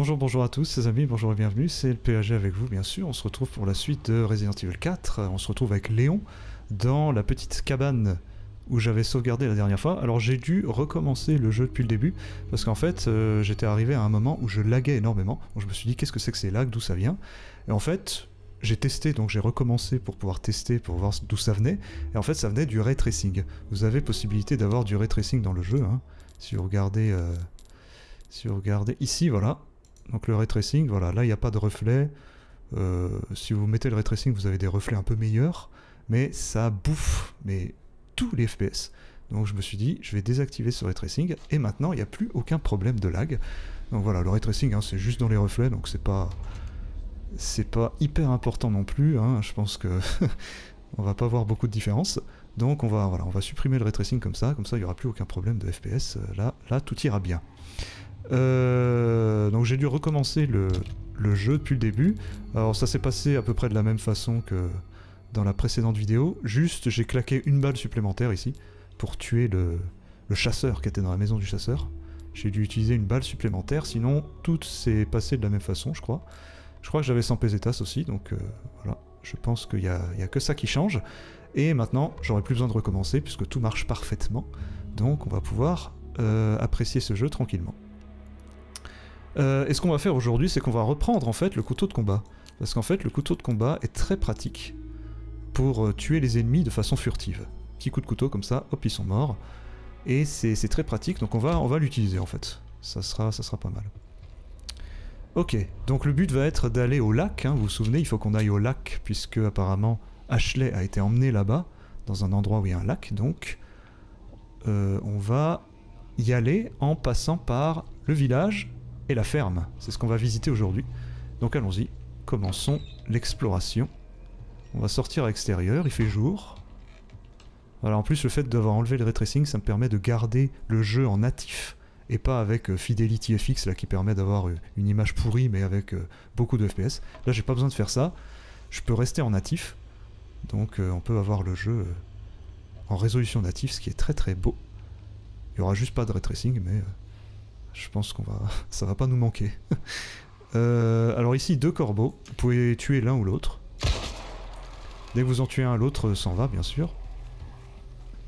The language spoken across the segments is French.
Bonjour, bonjour à tous, les amis, bonjour et bienvenue, c'est le PAG avec vous, bien sûr. On se retrouve pour la suite de Resident Evil 4. On se retrouve avec Léon dans la petite cabane où j'avais sauvegardé la dernière fois. Alors j'ai dû recommencer le jeu depuis le début parce qu'en fait euh, j'étais arrivé à un moment où je laguais énormément. Je me suis dit qu'est-ce que c'est que ces lags, d'où ça vient? Et en fait j'ai testé, donc j'ai recommencé pour pouvoir tester, pour voir d'où ça venait. Et en fait ça venait du ray tracing. Vous avez possibilité d'avoir du ray tracing dans le jeu. Hein. Euh, si vous regardez ici, voilà, donc le ray tracing, voilà, là il n'y a pas de reflet. Euh, si vous mettez le ray tracing, vous avez des reflets un peu meilleurs, mais ça bouffe mais tous les FPS. Donc je me suis dit, je vais désactiver ce ray tracing, et maintenant il n'y a plus aucun problème de lag. Donc voilà, le ray tracing, hein, c'est juste dans les reflets, donc c'est pas c'est pas hyper important non plus. Hein. je pense que on va pas voir beaucoup de différence. Donc on va voilà, on va supprimer le ray tracing comme ça, comme ça il n'y aura plus aucun problème de FPS. Là, là tout ira bien. Euh, donc j'ai dû recommencer le, jeu depuis le début. Alors ça s'est passé à peu près de la même façon que dans la précédente vidéo. Juste j'ai claqué une balle supplémentaire ici pour tuer le, chasseur qui était dans la maison du chasseur. J'ai dû utiliser une balle supplémentaire, sinon tout s'est passé de la même façon je crois. Je crois que j'avais 100 pesetas aussi, donc euh, voilà. Je pense qu'il n'y a, que ça qui change. Et maintenant, j'aurai plus besoin de recommencer puisque tout marche parfaitement. Donc on va pouvoir euh, apprécier ce jeu tranquillement. Euh, et ce qu'on va faire aujourd'hui, c'est qu'on va reprendre en fait le couteau de combat. Parce qu'en fait, le couteau de combat est très pratique pour euh, tuer les ennemis de façon furtive. Petit coup de couteau comme ça, hop, ils sont morts. Et c'est très pratique, donc on va, l'utiliser en fait. Ça sera, ça sera pas mal. Ok, donc le but va être d'aller au lac. Hein. Vous vous souvenez, il faut qu'on aille au lac, puisque apparemment Ashley a été emmené là-bas, dans un endroit où il y a un lac. Donc, euh, on va y aller en passant par le village et la ferme. C'est ce qu'on va visiter aujourd'hui. Donc allons-y, commençons l'exploration. On va sortir à l'extérieur, il fait jour. Voilà, en plus le fait d'avoir enlevé le retracing, ça me permet de garder le jeu en natif et pas avec euh, Fidelity FX là qui permet d'avoir euh, une image pourrie mais avec euh, beaucoup de FPS. Là j'ai pas besoin de faire ça, je peux rester en natif. Donc on peut avoir le jeu en résolution native, ce qui est très très beau. Il y aura juste pas de retracing mais je pense qu'on va, ça va pas nous manquer. Euh, alors ici, deux corbeaux. Vous pouvez tuer l'un ou l'autre. Dès que vous en tuez un, l'autre s'en va, bien sûr.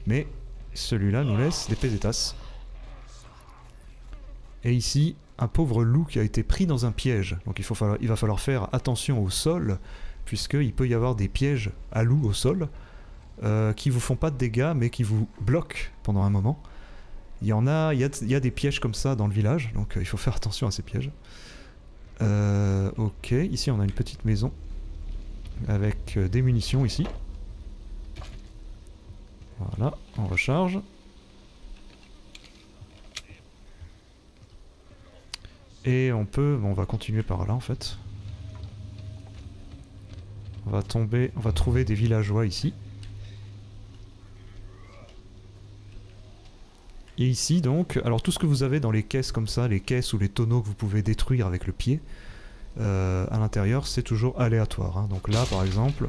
Mais celui-là nous laisse des pesetas. Et ici, un pauvre loup qui a été pris dans un piège. Donc il, faut il va falloir faire attention au sol, puisqu'il peut y avoir des pièges à loup au sol, euh, qui vous font pas de dégâts, mais qui vous bloquent pendant un moment. Il y en a, il y a, des pièges comme ça dans le village, donc euh, il faut faire attention à ces pièges. Euh, ok, ici on a une petite maison avec euh, des munitions ici. Voilà, on recharge. Et on peut, on va continuer par là en fait. On va tomber, on va trouver des villageois ici. Et ici donc, alors tout ce que vous avez dans les caisses comme ça, les caisses ou les tonneaux que vous pouvez détruire avec le pied, euh, à l'intérieur c'est toujours aléatoire. Hein. Donc là par exemple,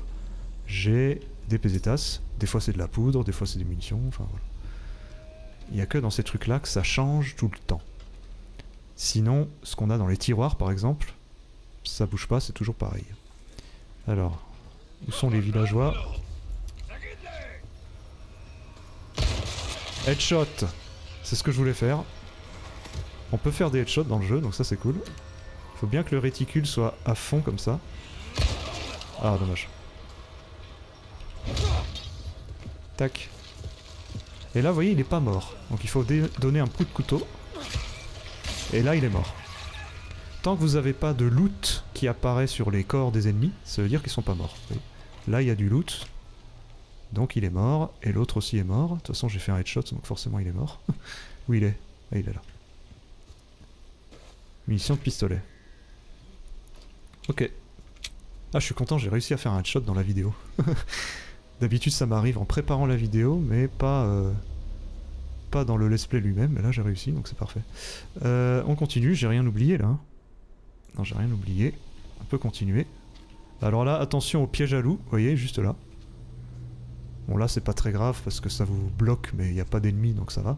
j'ai des pesetas, des fois c'est de la poudre, des fois c'est des munitions, enfin voilà. Il n'y a que dans ces trucs là que ça change tout le temps. Sinon, ce qu'on a dans les tiroirs par exemple, ça bouge pas, c'est toujours pareil. Alors, où sont les villageois? Headshot c'est ce que je voulais faire. On peut faire des headshots dans le jeu, donc ça c'est cool. Faut bien que le réticule soit à fond comme ça. Ah, dommage. Tac. Et là, vous voyez, il est pas mort. Donc il faut donner un coup de couteau. Et là, il est mort. Tant que vous n'avez pas de loot qui apparaît sur les corps des ennemis, ça veut dire qu'ils sont pas morts. Là, il y a du loot. Donc il est mort, et l'autre aussi est mort. De toute façon j'ai fait un headshot, donc forcément il est mort. Où il est? Ah il est là. Munition de pistolet. Ok. Ah je suis content, j'ai réussi à faire un headshot dans la vidéo. D'habitude ça m'arrive en préparant la vidéo, mais pas, euh, pas dans le let's play lui-même, mais là j'ai réussi, donc c'est parfait. Euh, on continue, j'ai rien oublié là. Non j'ai rien oublié. On peut continuer. Alors là, attention au piège à loup, vous voyez, juste là. Bon là c'est pas très grave parce que ça vous bloque mais il n'y a pas d'ennemis donc ça va.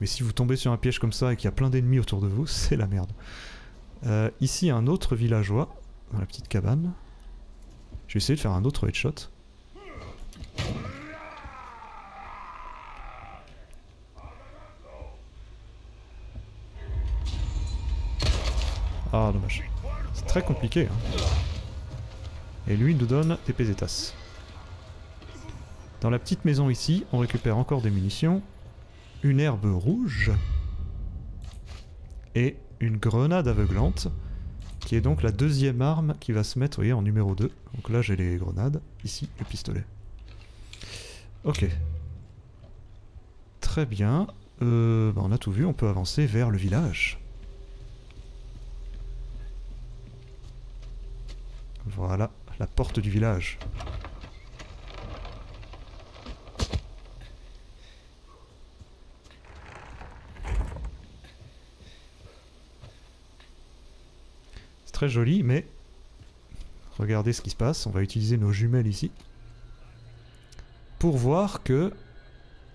Mais si vous tombez sur un piège comme ça et qu'il y a plein d'ennemis autour de vous, c'est la merde. Euh, ici, un autre villageois, dans la petite cabane. Je vais essayer de faire un autre headshot. Ah, dommage. C'est très compliqué. Hein. Et lui, il nous donne des pesetas. Dans la petite maison ici, on récupère encore des munitions, une herbe rouge et une grenade aveuglante, qui est donc la deuxième arme qui va se mettre en numéro 2. Donc là j'ai les grenades, ici le pistolet. Ok. Très bien. Euh, bah, on a tout vu, on peut avancer vers le village. Voilà, la porte du village. Très joli, mais regardez ce qui se passe. On va utiliser nos jumelles ici pour voir que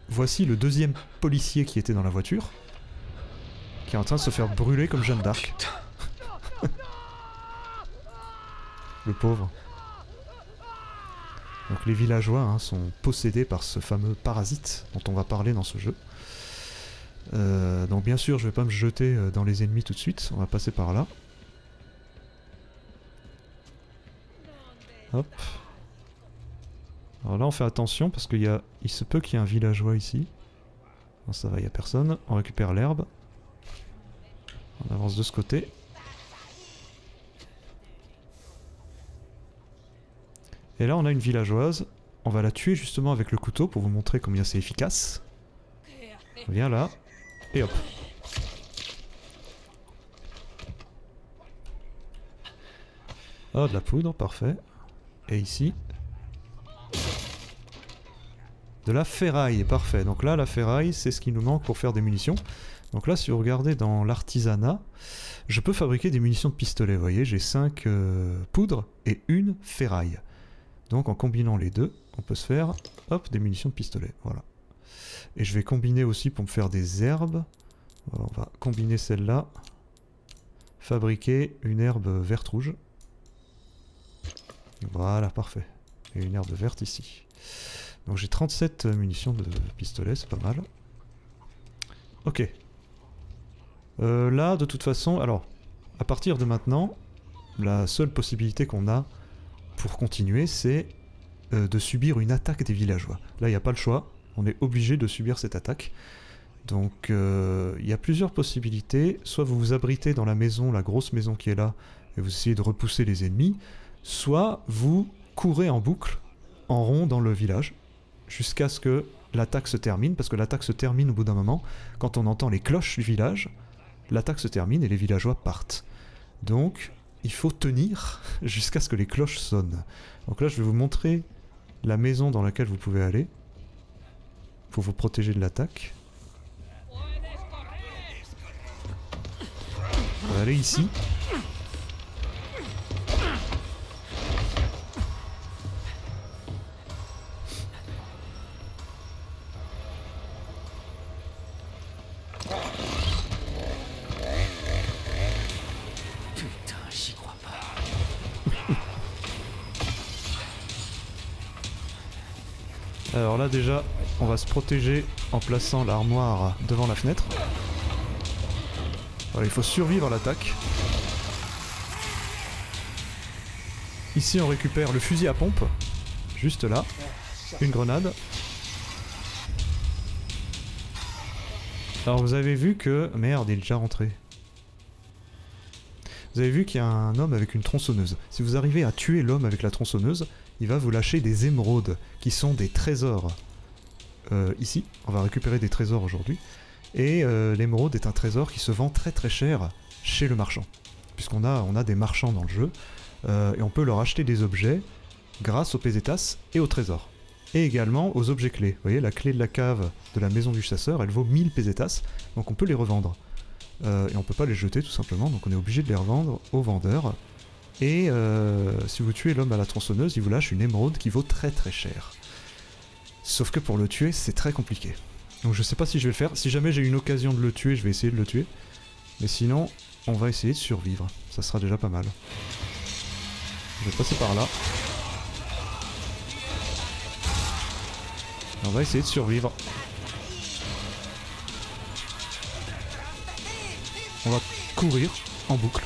voici le deuxième policier qui était dans la voiture qui est en train de se faire brûler comme Jeanne d'Arc. le pauvre. Donc les villageois hein, sont possédés par ce fameux parasite dont on va parler dans ce jeu. Euh, donc bien sûr je vais pas me jeter euh, dans les ennemis tout de suite, on va passer par là. Hop. Alors là on fait attention parce qu'il y a, il se peut qu'il y ait un villageois ici. Non ça va, il n'y a personne. On récupère l'herbe. On avance de ce côté. Et là on a une villageoise. On va la tuer justement avec le couteau pour vous montrer combien c'est efficace. Viens là. Et hop. Oh, de la poudre, parfait. Et ici De la ferraille, parfait. Donc là, la ferraille, c'est ce qui nous manque pour faire des munitions. Donc là, si vous regardez dans l'artisanat, je peux fabriquer des munitions de pistolet. Vous voyez, j'ai 5 euh, poudres et une ferraille. Donc en combinant les deux, on peut se faire hop, des munitions de pistolet. Voilà. Et je vais combiner aussi pour me faire des herbes. on va combiner celle-là. Fabriquer une herbe verte rouge. Voilà, parfait. Et une herbe verte ici. Donc j'ai 37 munitions de pistolet, c'est pas mal. Ok. Euh, là, de toute façon, alors, à partir de maintenant, la seule possibilité qu'on a pour continuer, c'est euh, de subir une attaque des villageois. Là, il n'y a pas le choix, on est obligé de subir cette attaque. Donc, euh, il y a plusieurs possibilités. Soit vous vous abritez dans la maison, la grosse maison qui est là, et vous essayez de repousser les ennemis, soit vous courez en boucle, en rond dans le village, jusqu'à ce que l'attaque se termine, parce que l'attaque se termine au bout d'un moment, quand on entend les cloches du village, l'attaque se termine et les villageois partent. Donc, il faut tenir jusqu'à ce que les cloches sonnent. Donc là, je vais vous montrer la maison dans laquelle vous pouvez aller pour vous protéger de l'attaque. On ici. Alors là déjà, on va se protéger en plaçant l'armoire devant la fenêtre. Voilà, il faut survivre à l'attaque. Ici on récupère le fusil à pompe, juste là, une grenade. Alors vous avez vu que... Merde, il est déjà rentré. Vous avez vu qu'il y a un homme avec une tronçonneuse. Si vous arrivez à tuer l'homme avec la tronçonneuse, il va vous lâcher des émeraudes, qui sont des trésors. Euh, ici, on va récupérer des trésors aujourd'hui. Et euh, l'émeraude est un trésor qui se vend très très cher chez le marchand. Puisqu'on a, des marchands dans le jeu, euh, et on peut leur acheter des objets grâce aux pesetas et aux trésors. Et également aux objets clés. Vous voyez, la clé de la cave de la maison du chasseur, elle vaut 1000 pesetas, donc on peut les revendre. et on peut pas les jeter tout simplement, donc on est obligé de les revendre aux vendeurs. Et euh, si vous tuez l'homme à la tronçonneuse, il vous lâche une émeraude qui vaut très très cher. Sauf que pour le tuer, c'est très compliqué. Donc je sais pas si je vais faire. Si jamais j'ai une occasion de le tuer, je vais essayer de le tuer. Mais sinon, on va essayer de survivre. Ça sera déjà pas mal. Je vais passer par là. On va essayer de survivre. On va courir en boucle.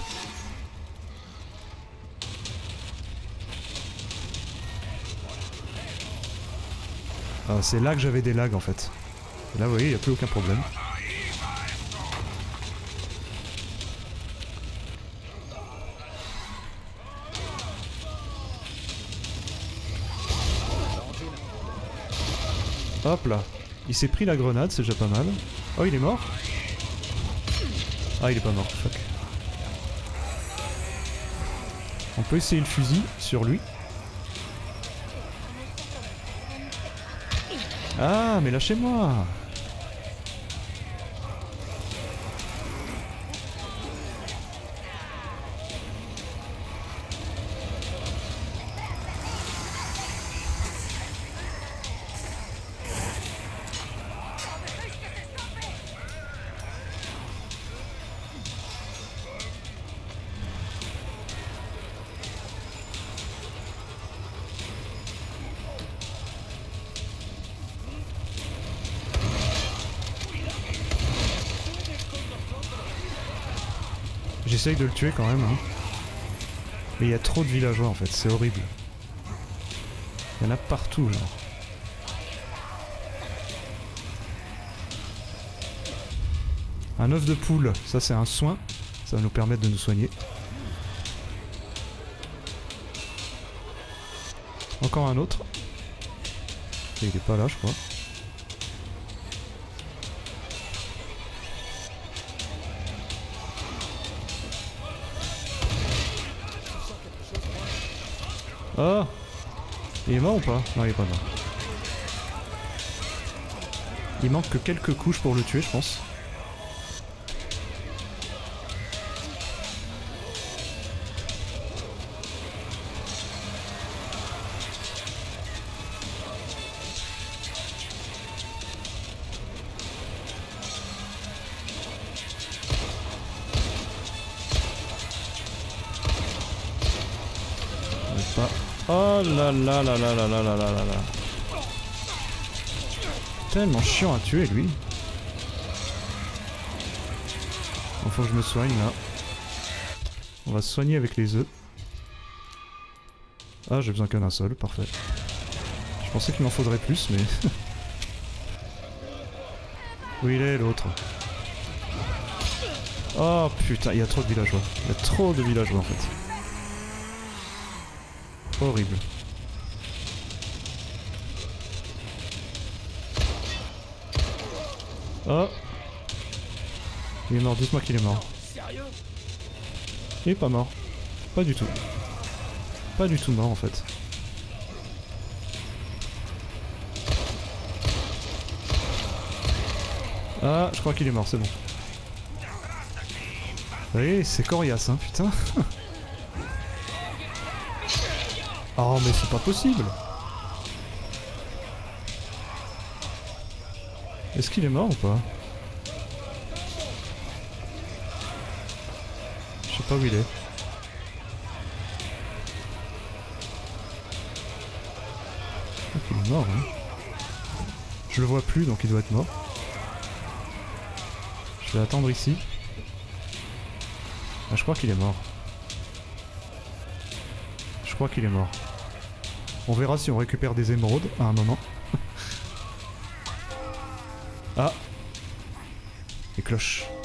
Ah, c'est là que j'avais des lags en fait. Et là, vous voyez, il n'y a plus aucun problème. Hop là. Il s'est pris la grenade, c'est déjà pas mal. Oh, il est mort Ah, il est pas mort, fuck. On peut essayer le fusil sur lui. Ah, mais lâchez-moi J'essaye de le tuer quand même. Hein. Mais il y a trop de villageois en fait, c'est horrible. Il y en a partout genre. Un œuf de poule, ça c'est un soin. Ça va nous permettre de nous soigner. Encore un autre. il est pas là je crois. Oh Il est mort ou pas? Non, il est pas mort. Il manque que quelques couches pour le tuer, je pense. Tellement chiant à tuer lui. Il faut que je me soigne là. On va se soigner avec les œufs. Ah j'ai besoin qu'un seul, parfait. Je pensais qu'il m'en faudrait plus mais... Où il est l'autre? Oh putain, il y a trop de villageois. Il y a trop de villageois en fait. Horrible. Oh Il est mort, dites-moi qu'il est mort. Il est pas mort. Pas du tout. Pas du tout mort en fait. Ah, je crois qu'il est mort, c'est bon. Oui, c'est coriace, hein, putain. Oh mais c'est pas possible Est-ce qu'il est mort ou pas Je sais pas où il est. il est mort hein. Je le vois plus donc il doit être mort. Je vais attendre ici. Ah, je crois qu'il est mort. Je crois qu'il est mort. On verra si on récupère des émeraudes à un moment. Micros.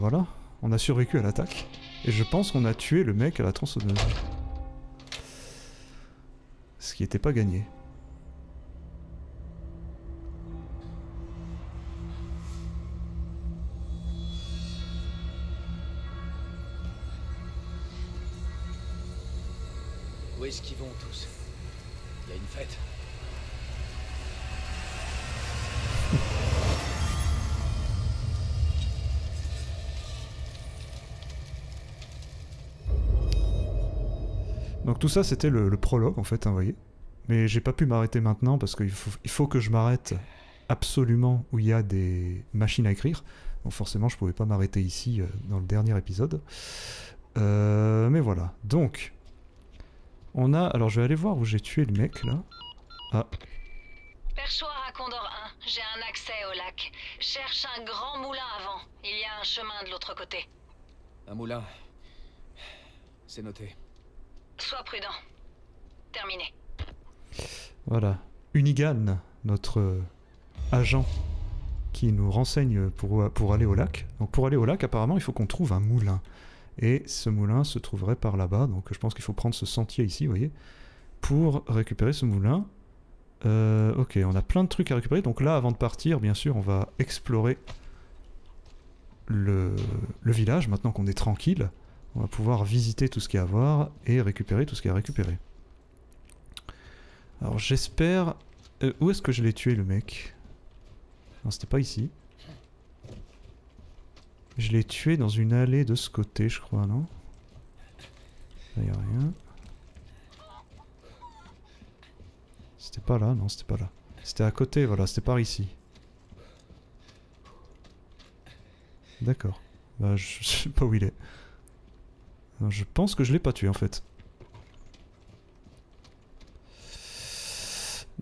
Voilà, on a survécu à l'attaque. Et je pense qu'on a tué le mec à la tronçonneuse. Ce qui était pas gagné. Ça c'était le, le prologue en fait, hein, vous voyez. Mais j'ai pas pu m'arrêter maintenant parce qu'il faut, il faut que je m'arrête absolument où il y a des machines à écrire. Donc forcément je pouvais pas m'arrêter ici euh, dans le dernier épisode. Euh, mais voilà. Donc on a... Alors je vais aller voir où j'ai tué le mec là. Ah, Perchoir à Condor 1, j'ai un accès au lac. Cherche un grand moulin avant. Il y a un chemin de l'autre côté. Un moulin. C'est noté. Sois prudent. Terminé. voilà. Unigan, notre euh, agent qui nous renseigne pour, aller au lac. Donc pour aller au lac apparemment il faut qu'on trouve un moulin. Et ce moulin se trouverait par là-bas. Donc je pense qu'il faut prendre ce sentier ici, vous voyez, pour récupérer ce moulin. Euh, ok, on a plein de trucs à récupérer. Donc là, avant de partir, bien sûr, on va explorer le village. Maintenant qu'on est tranquille, on va pouvoir visiter tout ce qu'il y a à voir et récupérer tout ce qu'il y a à récupérer. Alors j'espère... euh, où est-ce que je l'ai tué le mec? Non, c'était pas ici. Je l'ai tué dans une allée de ce côté, je crois, non? Là, y a rien. C'était pas là, non, c'était pas là. C'était à côté, voilà, c'était par ici. D'accord. Bah, je, je sais pas où il est. Je pense que je l'ai pas tué en fait.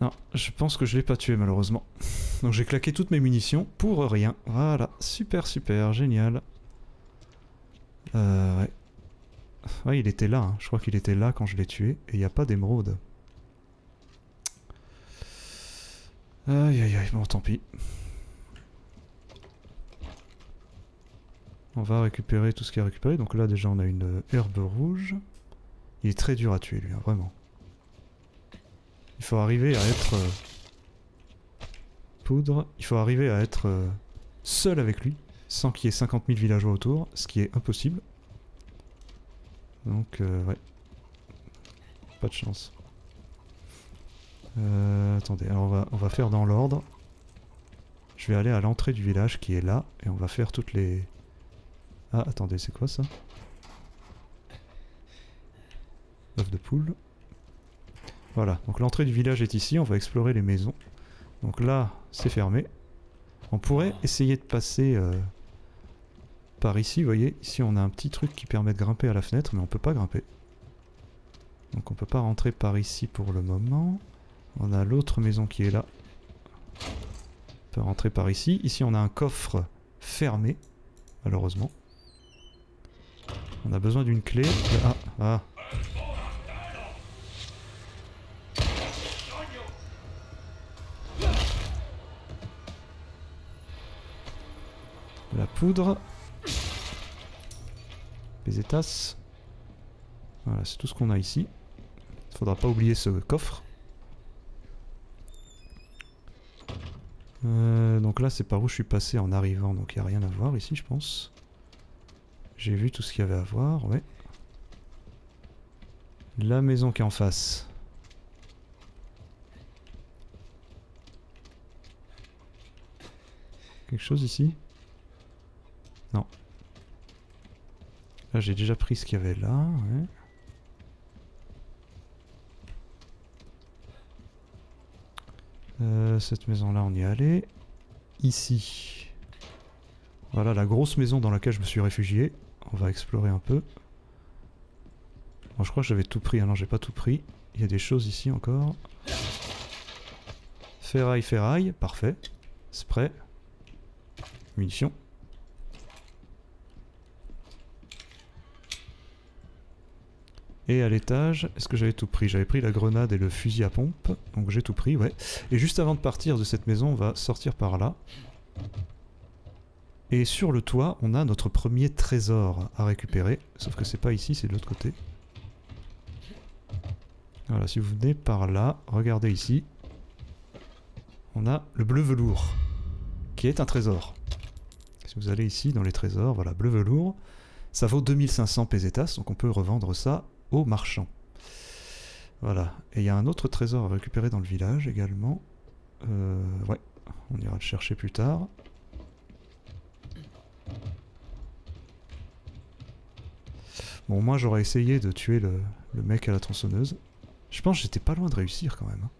Non, je pense que je l'ai pas tué malheureusement. Donc j'ai claqué toutes mes munitions pour rien. Voilà, super super, génial. Euh, ouais. Ouais, il était là, hein. je crois qu'il était là quand je l'ai tué. Et il n'y a pas d'émeraude. Aïe aïe aïe, bon tant pis. On va récupérer tout ce qu'il y a récupéré. Donc là déjà on a une herbe rouge. Il est très dur à tuer lui, hein, vraiment. Il faut arriver à être... euh, Poudre. Il faut arriver à être euh, seul avec lui, sans qu'il y ait 50 000 villageois autour, ce qui est impossible. Donc euh, ouais. Pas de chance. Attendez, alors on va faire dans l'ordre. Je vais aller à l'entrée du village qui est là, et on va faire toutes les... Ah, attendez, c'est quoi ça œuf de poule. Voilà, donc l'entrée du village est ici, on va explorer les maisons. Donc là, c'est fermé. On pourrait essayer de passer euh, par ici, vous voyez. Ici, on a un petit truc qui permet de grimper à la fenêtre, mais on peut pas grimper. Donc on peut pas rentrer par ici pour le moment. On a l'autre maison qui est là. On peut rentrer par ici. Ici, on a un coffre fermé, malheureusement. On a besoin d'une clé. Ah, ah. La poudre. Les étasses. Voilà, c'est tout ce qu'on a ici. Faudra pas oublier ce coffre. Euh, donc là, c'est par où je suis passé en arrivant, donc il n'y a rien à voir ici, je pense. J'ai vu tout ce qu'il y avait à voir, ouais. La maison qui est en face. Quelque chose ici? Non. Là, j'ai déjà pris ce qu'il y avait là, ouais. Euh, cette maison-là, on y est allé. Ici. Voilà la grosse maison dans laquelle je me suis réfugié. On va explorer un peu. Je crois que j'avais tout pris. Ah non, j'ai pas tout pris. Il y a des choses ici encore. Ferraille, ferraille. Parfait. Spray. Munitions. Et à l'étage, est-ce que j'avais tout pris? J'avais pris la grenade et le fusil à pompe, donc j'ai tout pris, ouais. Et juste avant de partir de cette maison, on va sortir par là. Et sur le toit, on a notre premier trésor à récupérer. Sauf que c'est pas ici, c'est de l'autre côté. Voilà, si vous venez par là, regardez ici. On a le bleu velours, qui est un trésor. Si vous allez ici dans les trésors, voilà, bleu velours, ça vaut 2500 pesetas, donc on peut revendre ça aux marchands. Voilà, et il y a un autre trésor à récupérer dans le village également. Euh, ouais, on ira le chercher plus tard. Bon, moi j'aurais essayé de tuer le, le mec à la tronçonneuse. Je pense que j'étais pas loin de réussir quand même. hein.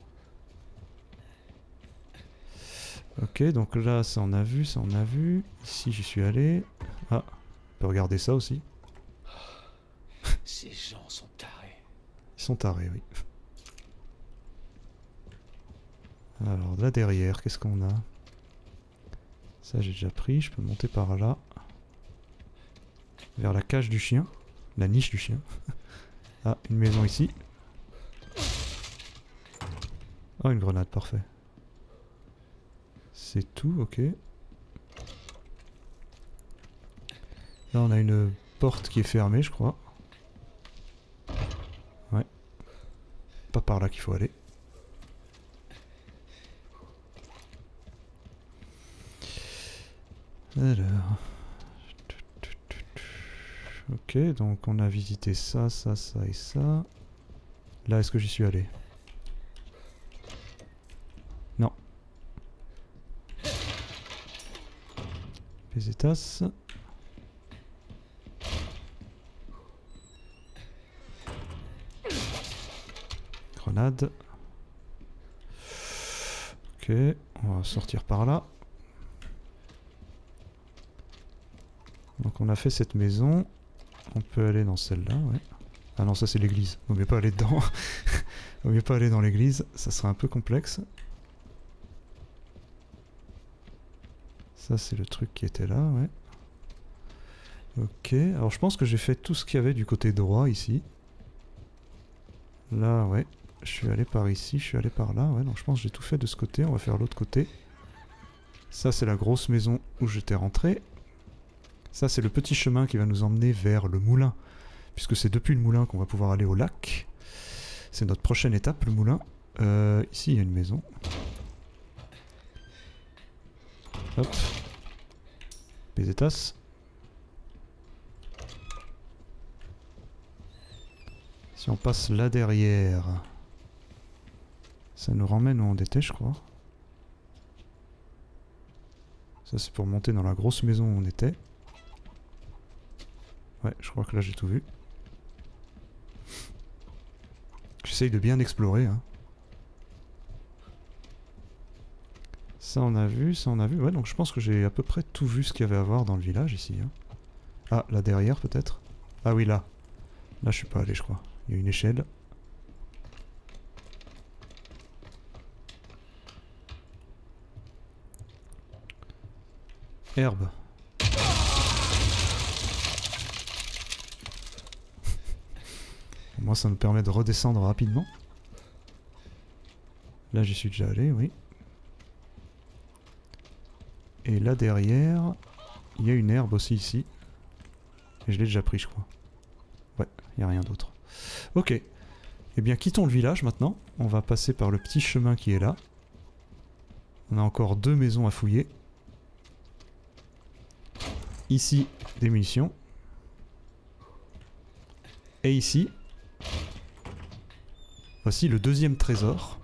Ok, donc là, ça on a vu, ça on a vu. Ici, j'y suis allé. Ah, on peut regarder ça aussi. Ces gens sont tarés. Ils sont tarés, oui. Alors, là derrière, qu'est-ce qu'on a? Ça, j'ai déjà pris. Je peux monter par là. Vers la cage du chien. La niche du chien. ah, une maison ici. Oh, une grenade, parfait. C'est tout, ok. Là, on a une porte qui est fermée, je crois. Ouais. Pas par là qu'il faut aller. Alors. Ok, donc on a visité ça, ça, ça et ça. Là, est-ce que j'y suis allé? Non. Pesetas. Grenade. Ok, on va sortir par là. Donc on a fait cette maison. On peut aller dans celle-là, ouais. Ah non, ça c'est l'église. Vaut mieux pas aller dedans. Vaut mieux pas aller dans l'église, ça sera un peu complexe. Ça c'est le truc qui était là, ouais. Ok, alors je pense que j'ai fait tout ce qu'il y avait du côté droit ici. Là, ouais. Je suis allé par ici, je suis allé par là, ouais. Donc je pense que j'ai tout fait de ce côté, on va faire l'autre côté. Ça c'est la grosse maison où j'étais rentré. Ça, c'est le petit chemin qui va nous emmener vers le moulin, puisque c'est depuis le moulin qu'on va pouvoir aller au lac. C'est notre prochaine étape, le moulin. Euh, ici, il y a une maison. Hop. Pesetas. Si on passe là derrière, ça nous ramène où on était, je crois. Ça, c'est pour monter dans la grosse maison où on était. Ouais, je crois que là j'ai tout vu. J'essaye de bien explorer. Hein. Ça on a vu, ça on a vu. Ouais, donc je pense que j'ai à peu près tout vu ce qu'il y avait à voir dans le village ici. hein. Ah, là derrière peut-être Ah oui, là. Là je suis pas allé, je crois. Il y a une échelle. Herbe. Moi, ça me permet de redescendre rapidement. Là, j'y suis déjà allé, oui. Et là derrière, il y a une herbe aussi ici. Et je l'ai déjà pris, je crois. Ouais, il n'y a rien d'autre. Ok. Eh bien, quittons le village maintenant. On va passer par le petit chemin qui est là. On a encore deux maisons à fouiller. Ici, des munitions. Et ici, voici le deuxième trésor.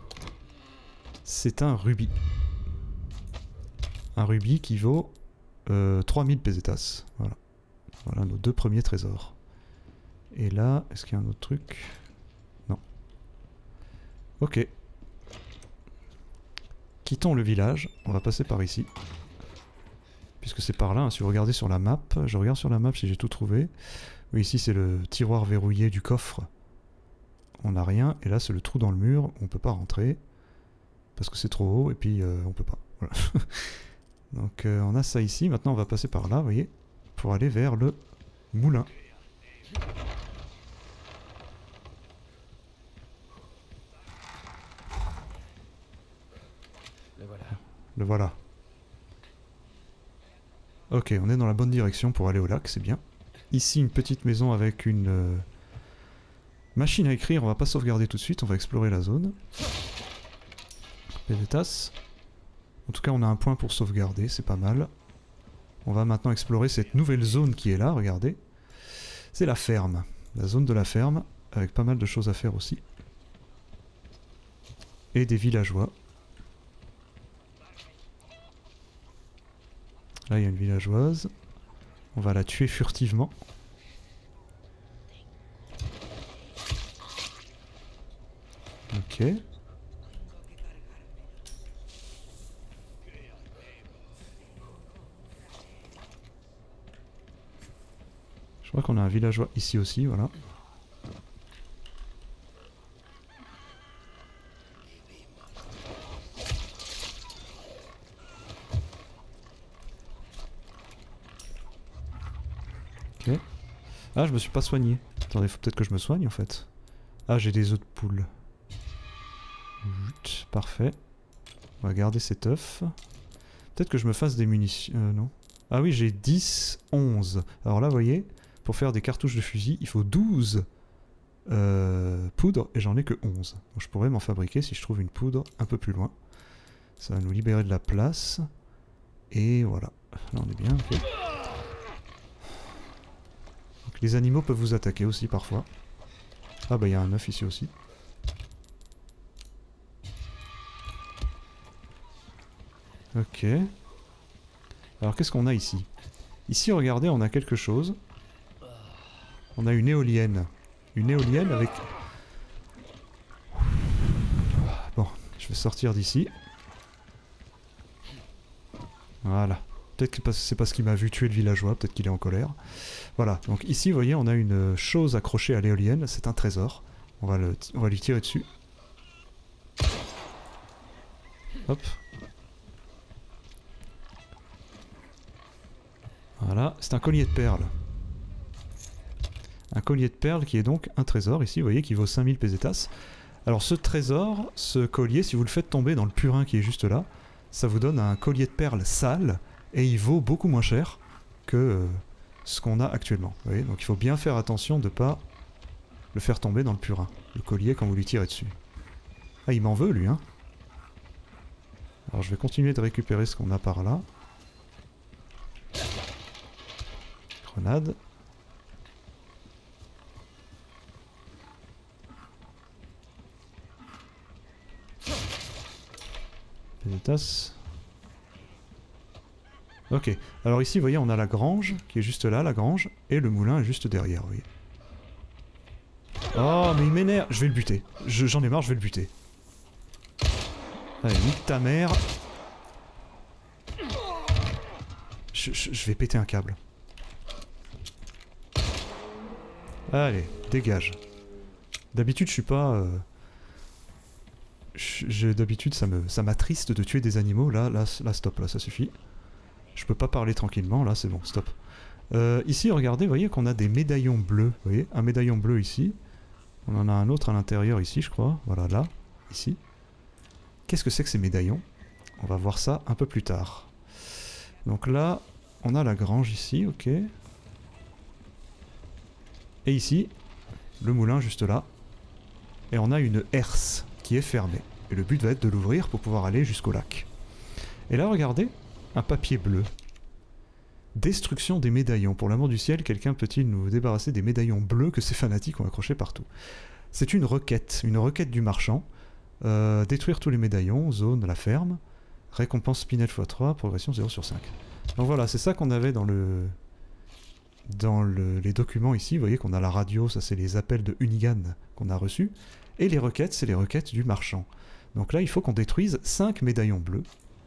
C'est un rubis. Un rubis qui vaut euh, 3000 pesetas. Voilà. Voilà nos deux premiers trésors. Et là, est-ce qu'il y a un autre truc? Non. Ok. Quittons le village. On va passer par ici. Puisque c'est par là. hein. Si vous regardez sur la map, je regarde sur la map si j'ai tout trouvé. Oui, ici c'est le tiroir verrouillé du coffre. On n'a rien. Et là c'est le trou dans le mur. On peut pas rentrer. Parce que c'est trop haut et puis euh, on peut pas. Voilà. Donc euh, on a ça ici. Maintenant on va passer par là, vous voyez. Pour aller vers le moulin. Le voilà. Le voilà. Ok, on est dans la bonne direction pour aller au lac, c'est bien. Ici, une petite maison avec une euh, machine à écrire. On va pas sauvegarder tout de suite, on va explorer la zone. Pédetas. En tout cas, on a un point pour sauvegarder, c'est pas mal. On va maintenant explorer cette nouvelle zone qui est là, regardez. C'est la ferme. La zone de la ferme, avec pas mal de choses à faire aussi. Et des villageois. Là, il y a une villageoise. On va la tuer furtivement. Je crois qu'on a un villageois ici aussi, voilà. Ok. Ah, je me suis pas soigné. Attendez, faut peut-être que je me soigne en fait. Ah, j'ai des œufs de poule. Parfait. On va garder cet œuf. Peut-être que je me fasse des munitions. Euh, non. Ah oui, j'ai 10, 11. Alors là, vous voyez, pour faire des cartouches de fusil, il faut 12 euh, poudres et j'en ai que 11. Donc je pourrais m'en fabriquer si je trouve une poudre un peu plus loin. Ça va nous libérer de la place. Et voilà. Là, on est bien. les animaux peuvent vous attaquer aussi parfois. Ah bah il y a un œuf ici aussi. Ok. Alors qu'est-ce qu'on a ici? Ici, regardez, on a quelque chose. On a une éolienne. Une éolienne avec... Bon, je vais sortir d'ici. Voilà. Peut-être que c'est parce qu'il m'a vu tuer le villageois, peut-être qu'il est en colère. Voilà, donc ici, vous voyez, on a une chose accrochée à l'éolienne, c'est un trésor. On va, le, on va lui tirer dessus. Hop. Voilà, c'est un collier de perles. Un collier de perles qui est donc un trésor ici, vous voyez, qui vaut 5000 pesetas. Alors ce trésor, ce collier, si vous le faites tomber dans le purin qui est juste là, ça vous donne un collier de perles sale et il vaut beaucoup moins cher que euh, ce qu'on a actuellement. Vous voyez Donc il faut bien faire attention de pas le faire tomber dans le purin, le collier quand vous lui tirez dessus. Ah, il m'en veut lui, hein Alors je vais continuer de récupérer ce qu'on a par là. Grenade. Pénitas. Ok, alors ici, vous voyez, on a la grange qui est juste là, la grange, et le moulin est juste derrière, vous voyez. Oh, mais il m'énerve Je vais le buter. Je- J'en ai marre, je vais le buter. Allez, nique ta mère. Je vais péter un câble. Allez, dégage. D'habitude, je suis pas... euh, D'habitude, ça me, ça m'attriste de tuer des animaux. Là, là, là, stop, là, ça suffit. Je peux pas parler tranquillement, là, c'est bon, stop. Euh, ici, regardez, vous voyez qu'on a des médaillons bleus. Vous voyez, un médaillon bleu ici. On en a un autre à l'intérieur ici, je crois. Voilà, là, ici. Qu'est-ce que c'est que ces médaillons? On va voir ça un peu plus tard. Donc là, on a la grange ici, ok. Et ici, le moulin juste là. Et on a une herse qui est fermée. Et le but va être de l'ouvrir pour pouvoir aller jusqu'au lac. Et là, regardez, un papier bleu. Destruction des médaillons. Pour l'amour du ciel, quelqu'un peut-il nous débarrasser des médaillons bleus que ces fanatiques ont accrochés partout? C'est une requête, une requête du marchand. Euh, détruire tous les médaillons, zone la ferme. Récompense Spinel x3, progression 0 sur 5. Donc voilà, c'est ça qu'on avait dans le dans le- les documents ici. Vous voyez qu'on a la radio, ça c'est les appels de Unigan qu'on a reçus. Et les requêtes, c'est les requêtes du marchand. Donc là, il faut qu'on détruise 5 médaillons bleus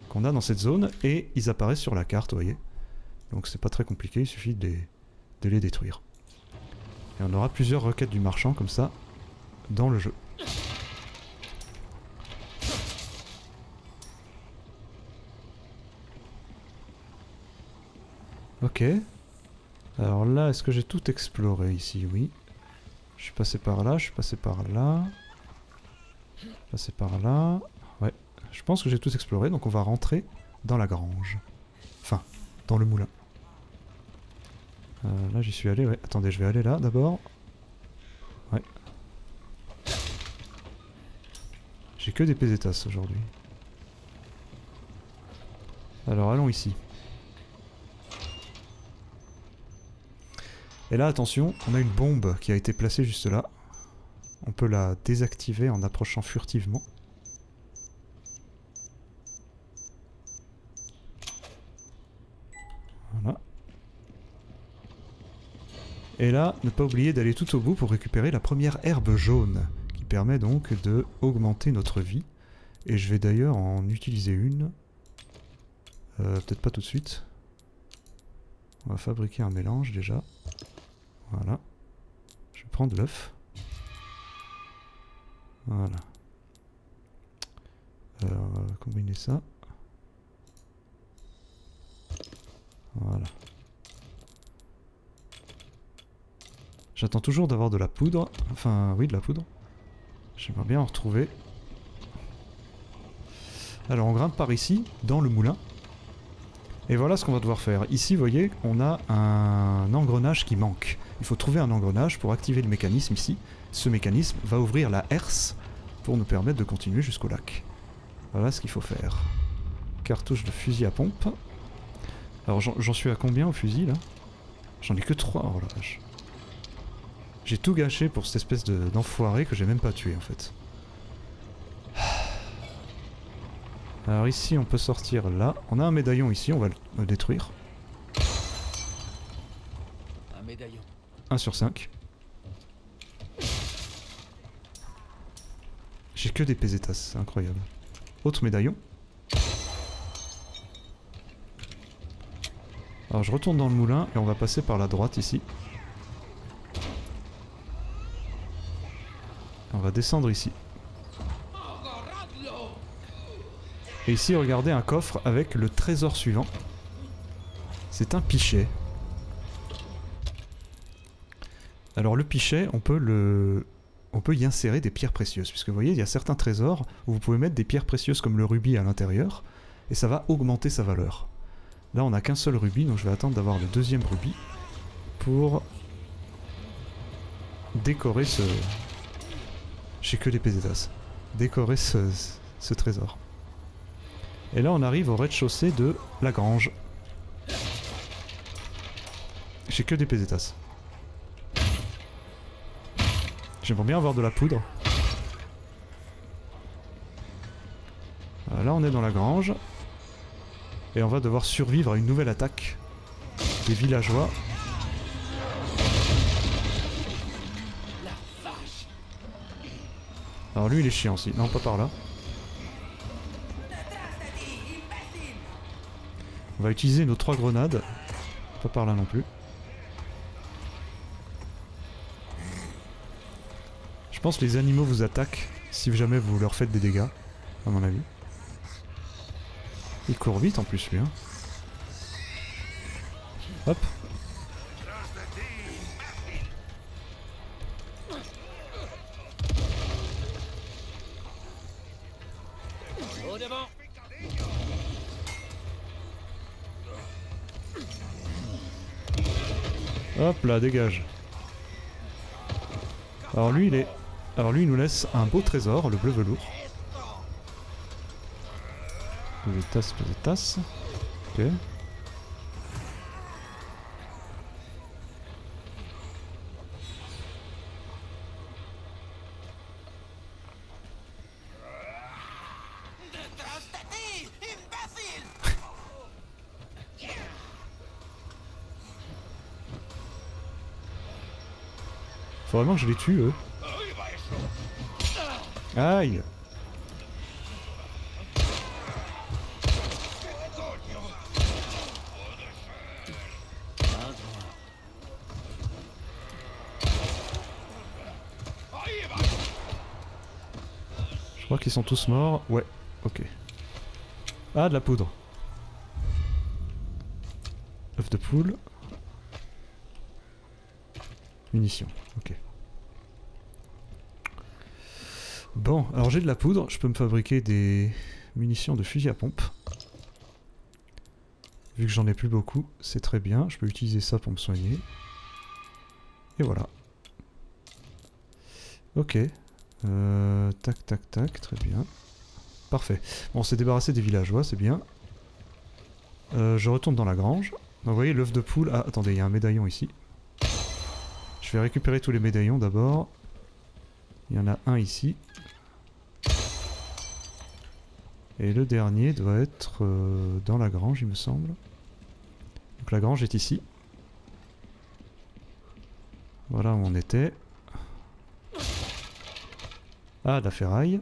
qu'on a dans cette zone et ils apparaissent sur la carte, vous voyez. Donc c'est pas très compliqué, il suffit de les, de les détruire. Et on aura plusieurs requêtes du marchand comme ça dans le jeu. Ok. Alors là, est-ce que j'ai tout exploré ici? Oui. Je suis passé par là, je suis passé par là. Je suis passé par là. Ouais. Je pense que j'ai tout exploré, donc on va rentrer dans la grange. Enfin, dans le moulin. Euh, là j'y suis allé, ouais. Attendez, je vais aller là d'abord. Ouais. J'ai que des pesetas aujourd'hui. Alors allons ici. Et là attention, on a une bombe qui a été placée juste là. On peut la désactiver en approchant furtivement. Voilà. Et là, ne pas oublier d'aller tout au bout pour récupérer la première herbe jaune, qui permet donc de augmenter notre vie. Et je vais d'ailleurs en utiliser une. Euh, Peut-être pas tout de suite. On va fabriquer un mélange déjà. Voilà. Je vais prendre l'œuf. Voilà. Euh, on va combiner ça. Voilà. J'attends toujours d'avoir de la poudre. Enfin, oui, de la poudre. J'aimerais bien en retrouver. Alors, on grimpe par ici, dans le moulin. Et voilà ce qu'on va devoir faire. Ici, vous voyez, on a un engrenage qui manque. Il faut trouver un engrenage pour activer le mécanisme ici. Ce mécanisme va ouvrir la herse pour nous permettre de continuer jusqu'au lac. Voilà ce qu'il faut faire. Cartouche de fusil à pompe. Alors j'en suis à combien au fusil là? J'en ai que 3, oh la. J'ai tout gâché pour cette espèce de- d'enfoiré que j'ai même pas tué en fait. Alors ici on peut sortir là. On a un médaillon ici, on va le détruire. Un médaillon. 1 sur 5. J'ai que des pesetas, c'est incroyable. Autre médaillon. Alors je retourne dans le moulin et on va passer par la droite ici. On va descendre ici. Et ici, regardez un coffre avec le trésor suivant. C'est un pichet. Alors le pichet, on peut le, on peut y insérer des pierres précieuses, puisque vous voyez, il y a certains trésors où vous pouvez mettre des pierres précieuses comme le rubis à l'intérieur, et ça va augmenter sa valeur. Là, on n'a qu'un seul rubis, donc je vais attendre d'avoir le deuxième rubis pour décorer ce. J'ai que des pesetas. Décorer ce, ce trésor. Et là, on arrive au rez-de-chaussée de la grange. J'ai que des pesetas. J'aimerais bien avoir de la poudre. Voilà, là on est dans la grange. Et on va devoir survivre à une nouvelle attaque des villageois. Alors lui il est chiant aussi. Non pas par là. On va utiliser nos trois grenades. Pas par là non plus. Je pense que les animaux vous attaquent si jamais vous leur faites des dégâts, à mon avis. Il court vite en plus lui. Hein. Hop. Hop là, dégage. Alors lui, il est... Alors lui, il nous laisse un beau trésor, le bleu velours. Pesetas, pesetas. Ok. Faut vraiment que je les tue, eux. Aïe Je crois qu'ils sont tous morts. Ouais, ok. Ah, de la poudre. œuf de poule. Munitions, ok. Bon, alors j'ai de la poudre, je peux me fabriquer des munitions de fusil à pompe. Vu que j'en ai plus beaucoup, c'est très bien. Je peux utiliser ça pour me soigner. Et voilà. Ok. Euh, tac, tac, tac, très bien. Parfait. Bon, on s'est débarrassé des villageois, c'est bien. Euh, je retourne dans la grange. Donc, vous voyez, l'œuf de poule... Ah, attendez, il y a un médaillon ici. Je vais récupérer tous les médaillons d'abord. Il y en a un ici. Et le dernier doit être euh, dans la grange, il me semble. Donc la grange est ici. Voilà où on était. Ah, la ferraille.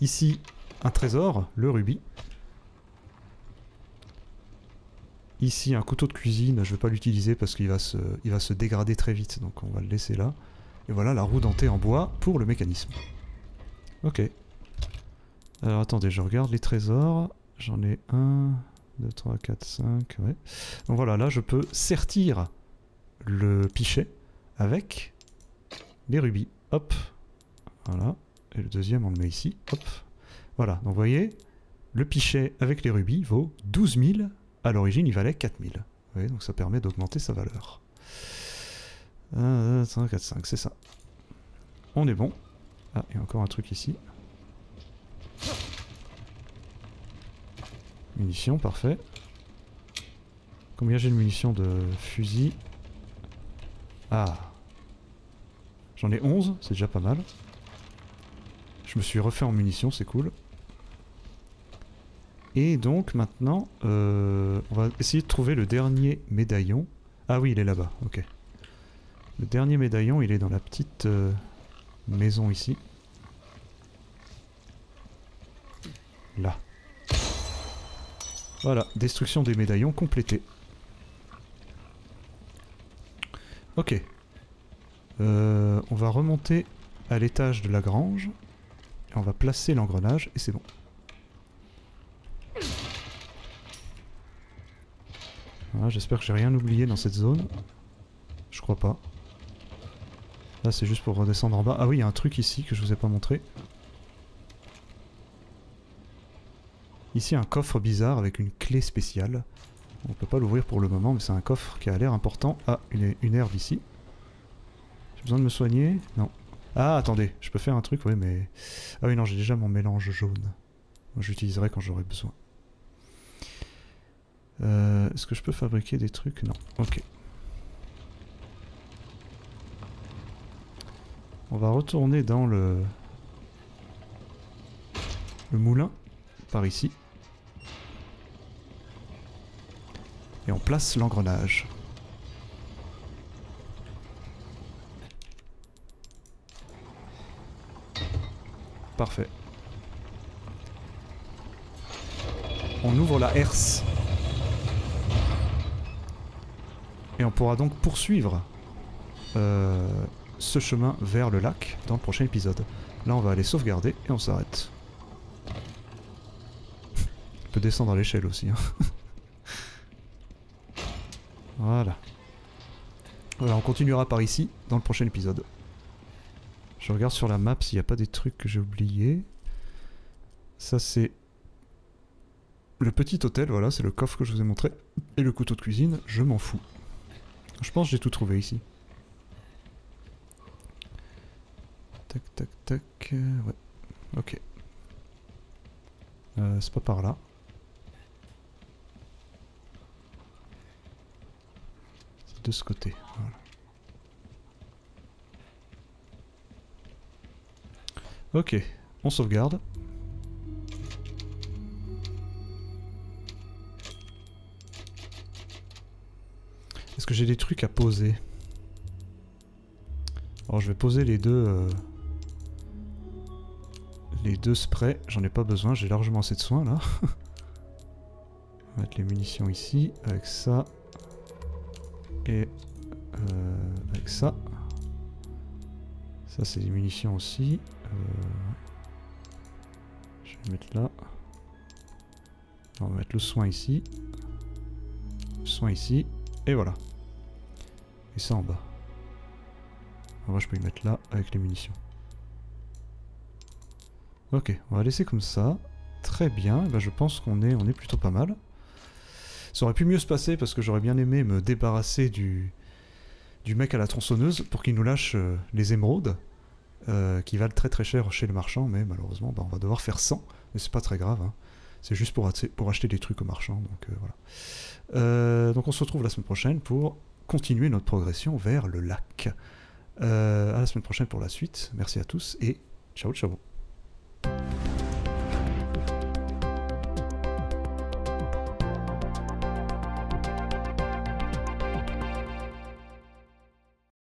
Ici, un trésor, le rubis. Ici, un couteau de cuisine. Je ne vais pas l'utiliser parce qu'il va se dégrader très vite. Donc on va le laisser là. Et voilà la roue dentée en bois pour le mécanisme. Ok. Alors attendez, je regarde les trésors. J'en ai un, 2, 3, 4, 5. Ouais. Donc voilà, là je peux sertir le pichet avec les rubis. Hop. Voilà. Et le deuxième, on le met ici. Hop. Voilà. Donc vous voyez, le pichet avec les rubis vaut 12 000. À l'origine, il valait 4 000. Vous voyez, donc ça permet d'augmenter sa valeur. 1, 2, 3, 4, 5, c'est ça. On est bon. Ah, il y a encore un truc ici. Munitions, parfait. Combien j'ai de munitions de fusil? Ah J'en ai 11, c'est déjà pas mal. Je me suis refait en munitions, c'est cool. Et donc maintenant, euh, on va essayer de trouver le dernier médaillon. Ah oui, il est là-bas, ok. Le dernier médaillon, il est dans la petite euh, maison ici. Là. Voilà, destruction des médaillons complétée. Ok. Euh, on va remonter à l'étage de la grange. On va placer l'engrenage et c'est bon. Voilà, J'espère que j'ai rien oublié dans cette zone. Je crois pas. Là c'est juste pour redescendre en bas. Ah oui, il y a un truc ici que je vous ai pas montré. Ici un coffre bizarre avec une clé spéciale. On peut pas l'ouvrir pour le moment mais c'est un coffre qui a l'air important. Ah, une, une herbe ici. J'ai besoin de me soigner Non. Ah, attendez, je peux faire un truc, oui, mais... Ah oui, non, j'ai déjà mon mélange jaune. J'utiliserai quand j'aurai besoin. Euh, Est-ce que je peux fabriquer des trucs? Non. Ok. On va retourner dans le... Le moulin, par ici. Et on place l'engrenage. Parfait. On ouvre la herse. Et on pourra donc poursuivre euh, ce chemin vers le lac dans le prochain épisode. Là, on va aller sauvegarder et on s'arrête. On peut descendre à l'échelle aussi. hein. voilà. On continuera par ici dans le prochain épisode. Je regarde sur la map s'il n'y a pas des trucs que j'ai oubliés. Ça c'est le petit hôtel, voilà, c'est le coffre que je vous ai montré. Et le couteau de cuisine, je m'en fous. Je pense que j'ai tout trouvé ici. Tac, tac, tac. euh, ouais. Ok. Euh, c'est pas par là. De ce côté. Ok, on sauvegarde. Est-ce que j'ai des trucs à poser? Alors je vais poser les deux... euh, Les deux sprays, j'en ai pas besoin, j'ai largement assez de soins là. On va mettre les munitions ici, avec ça. Et euh, avec ça. Ça c'est des munitions aussi. Euh, je vais mettre là. On va mettre le soin ici. Le soin ici. Et voilà. Et ça en bas. En vrai, je peux y mettre là avec les munitions. Ok, on va laisser comme ça. Très bien. Ben, je pense qu'on est, on est plutôt pas mal. Ça aurait pu mieux se passer parce que j'aurais bien aimé me débarrasser du, du mec à la tronçonneuse pour qu'il nous lâche euh, les émeraudes euh, qui valent très très cher chez le marchand, mais malheureusement bah, on va devoir faire 100, mais c'est pas très grave. hein. C'est juste pour, acheter- des trucs au marchand. Donc euh, voilà. Donc on se retrouve la semaine prochaine pour continuer notre progression vers le lac. À la semaine prochaine pour la suite. Merci à tous et ciao ciao.